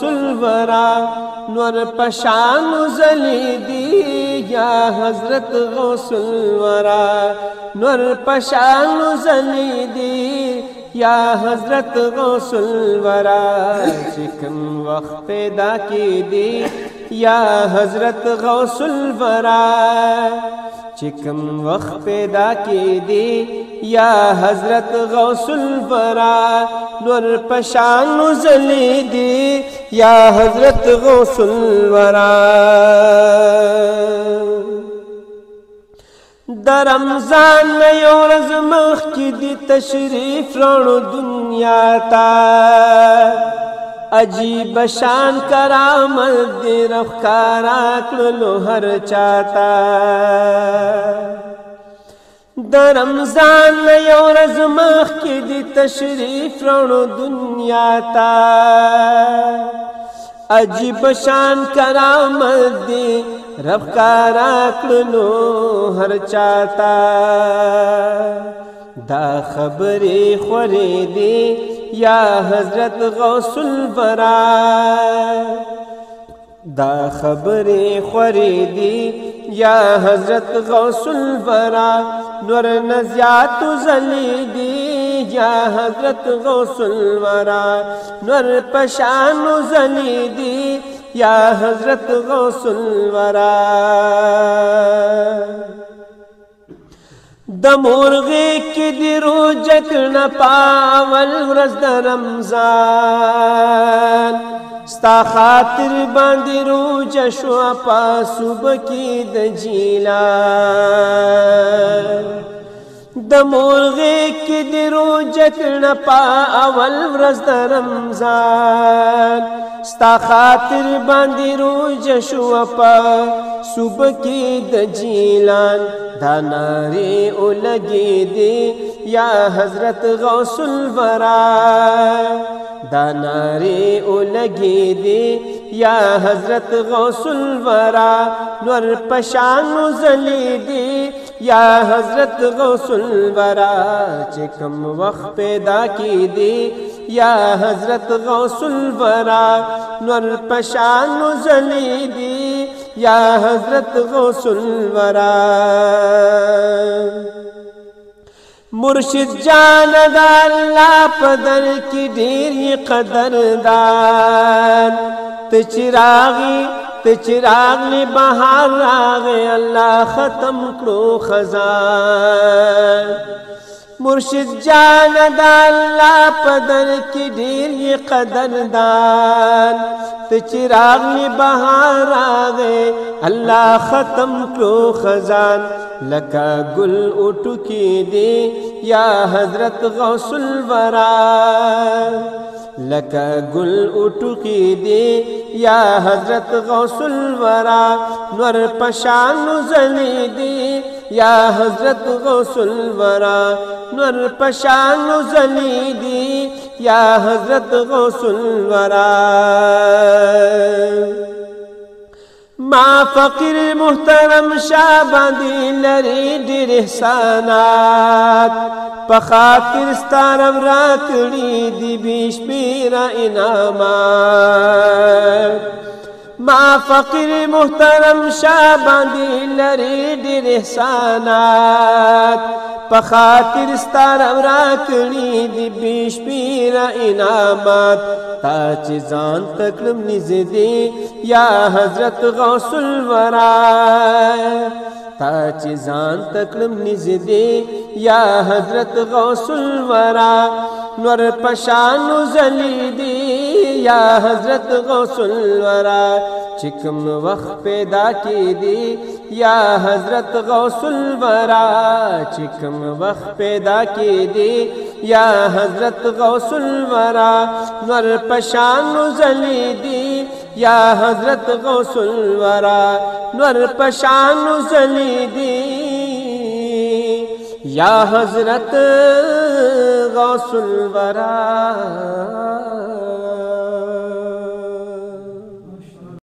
سلورا نور پشان زلی دی یا حضرت غوث الورا نور پشان زلی دی یا حضرت الورا چکم وقت پیدا کی دی یا حضرت غوث الورا چې کوم وخت پیدا کې دی یا حضرت غوث الورا نور پشان زلی دی یا حضرت غوث الورا در رمضان یو ورځ مخ کې دی تشریف رانو دنیا ته عجیب شان کرامت دی رخکارا کلو هر چاہتا د رمضان نه یو ورځ مخکې د تشریف راوړو دنیا ته عجیب شان کرامت دی رب کارا کړلو هر چاته دا خبرې خورې دی یا حضرت غوث الورا دا خبرې خورې دي یا حضرت غوث الورا نور نزیات زلی دی یا حضرت غوث الورا نور پشان زلی دی یا حضرت غوث الورا د مورغې کې دی روجک نه پاول ورځ د رمضان ستا خاطر باندې روج شو په صبح کې د جیلان د مورغې کې د روجک نه پا اول ورځ د رمضان ستا خاطر باندې روج شو په صبح کې د جیلان دا ناری اولګي دی یا حضرت غوث الورا دا ناری اولګي دی یا حضرت غوث الورا نور پشان زلی دی یا حضرت غوث گوسنورا چکم وقت پیدا کی دی یا حضرت غوث نور پشان زلی دی یا حضرت غوث گوسنورا مرشد جان دا الله پدر کی ډیر قدردان ته چراغي ته چراغ نه بهار راغې الله ختم کړو خزان مرشد جان دا الله پدر کی ډیر قدردان ته چراغ نه بهار راغې الله ختم کړو خزان لکا گل اٹو کی دی یا حضرت غوث الورا لکه ګل اٹوکی دی یا حضرت غوث الورا نور پشان زلی دی یا حضرت غوث الورا نور پشان زلی دی یا حضرت غوث الورا ما فقير محترم شابندی لري ډېر احسانات په خاطر ستارم راکړي دی بیش پیرا انعامات ما فقیر محترم شابندی لري ډېر احسانات په خاطر ستان امرا کړی دی بیش پیرا انعامات تا چې ځان تکلم نږدې یا حضرت غوث الورا تا چې ځان تکلم نږدې یا حضرت غوث الورا نور پشانو زلی دی یا حضرت غوث الورا چکم وقت پیدا کی دی یا حضرت غوث الورا چکم وقت پیدا کی دی یا حضرت غوث الورا نور پشان زلی دی یا حضرت غسل الورا نور پشان زلی دی یا حضرت غوث الورا